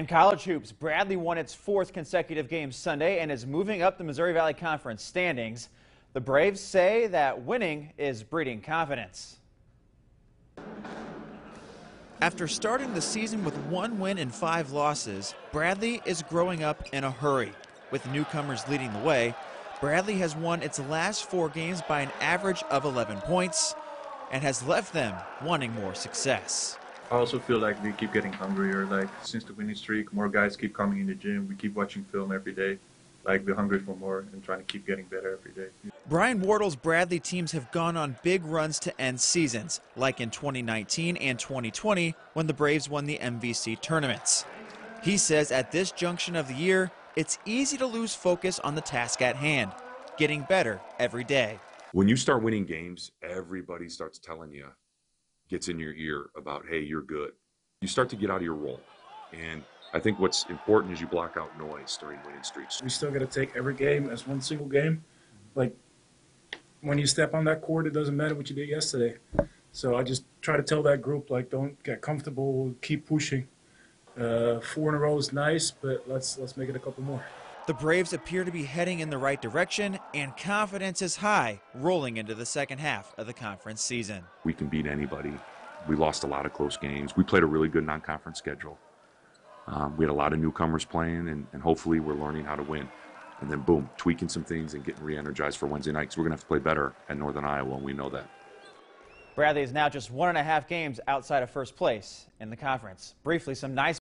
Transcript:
In college hoops, Bradley won its fourth consecutive game Sunday and is moving up the Missouri Valley Conference standings. The Braves say that winning is breeding confidence. After starting the season with one win and five losses, Bradley is growing up in a hurry. With newcomers leading the way, Bradley has won its last four games by an average of 11 points and has left them wanting more success. I also feel like we keep getting hungrier. Like since the winning streak, more guys keep coming in the gym. We keep watching film every day. Like we're hungry for more and trying to keep getting better every day. Brian Wardle's Bradley teams have gone on big runs to end seasons, like in 2019 and 2020 when the Braves won the MVC tournaments. He says at this junction of the year, it's easy to lose focus on the task at hand, getting better every day. When you start winning games, everybody starts telling you, gets in your ear about, hey, you're good. You start to get out of your role. And I think what's important is you block out noise during winning streaks. We still got to take every game as one single game. Like when you step on that court, it doesn't matter what you did yesterday. So I just try to tell that group, like, don't get comfortable, keep pushing. Uh, four in a row is nice, but let's let's make it a couple more. The Braves appear to be heading in the right direction, and confidence is high rolling into the second half of the conference season. We can beat anybody. We lost a lot of close games. We played a really good non conference schedule. Um, we had a lot of newcomers playing, and, and, hopefully, we're learning how to win. And then, boom, tweaking some things and getting re energized for Wednesday night because we're going to have to play better at Northern Iowa, and we know that. Bradley is now just one and a half games outside of first place in the conference. Briefly, some nice